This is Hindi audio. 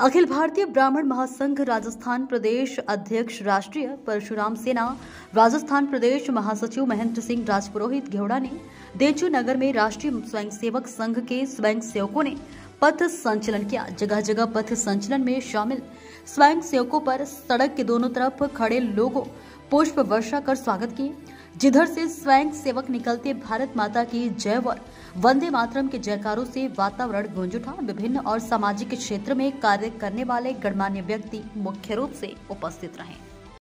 अखिल भारतीय ब्राह्मण महासंघ राजस्थान प्रदेश अध्यक्ष राष्ट्रीय परशुराम सेना, राजस्थान प्रदेश महासचिव महेंद्र सिंह राजपुरोहित घेवड़ा ने देचू नगर में राष्ट्रीय स्वयंसेवक संघ के स्वयं सेवकों ने पथ संचलन किया। जगह जगह पथ संचलन में शामिल स्वयं सेवकों पर सड़क के दोनों तरफ़ खड़े लोगों पुष्प वर्षा कर स्वागत किए। जिधर से स्वयं सेवक निकलते भारत माता की जय व वंदे मातरम के जयकारों से वातावरण गूंज उठा। विभिन्न और सामाजिक क्षेत्र में कार्य करने वाले गणमान्य व्यक्ति मुख्य रूप से उपस्थित रहे।